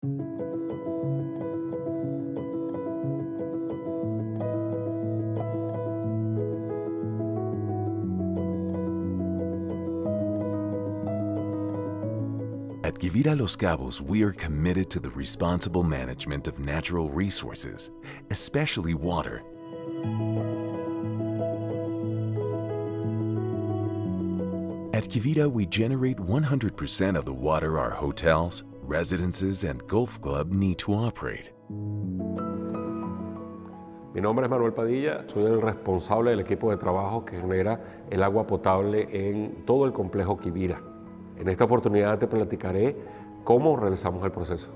At Givira Los Cabos, we are committed to the responsible management of natural resources, especially water. At Kivita, we generate 100% of the water our hotels, residences, and golf club need to operate. Mi nombre es Manuel Padilla, soy el responsable del equipo de trabajo que genera el agua potable en todo el complejo Kivira. En esta oportunidad te platicaré cómo realizamos el proceso.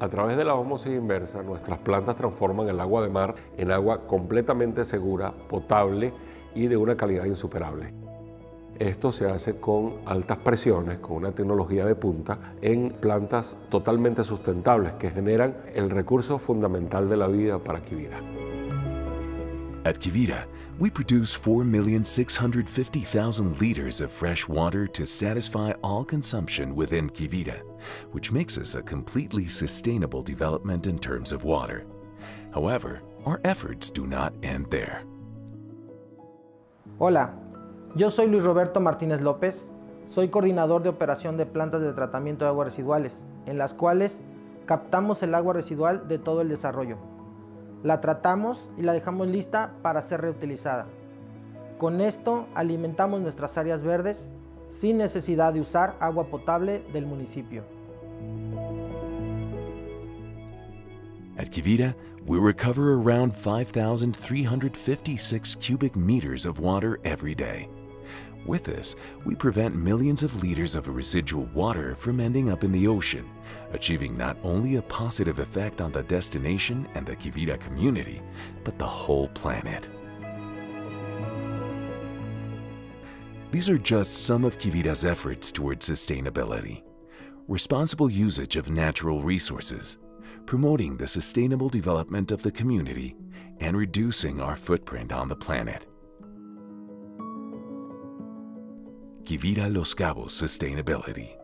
A través de la osmosis inversa, nuestras plantas transforman el agua de mar en agua completamente segura, potable y de una calidad insuperable. Esto se hace con altas presiones, con una tecnología de punta, en plantas totalmente sustentables que generan el recurso fundamental de la vida para Kivira. At Kivira, we produce 4,650,000 liters of fresh water to satisfy all consumption within Kivira, which makes us a completely sustainable development in terms of water. However, our efforts do not end there. Hola, yo soy Luis Roberto Martínez López, soy coordinador de operación de plantas de tratamiento de aguas residuales, en las cuales captamos el agua residual de todo el desarrollo. La tratamos y la dejamos lista para ser reutilizada. Con esto alimentamos nuestras áreas verdes sin necesidad de usar agua potable del municipio. At Kivita, we recover around 5,356 cubic meters of water every day. With this, we prevent millions of liters of residual water from ending up in the ocean, achieving not only a positive effect on the destination and the Kivita community, but the whole planet. These are just some of Kivita's efforts towards sustainability. Responsible usage of natural resources, promoting the sustainable development of the community, and reducing our footprint on the planet. Kivira Los Cabos Sustainability.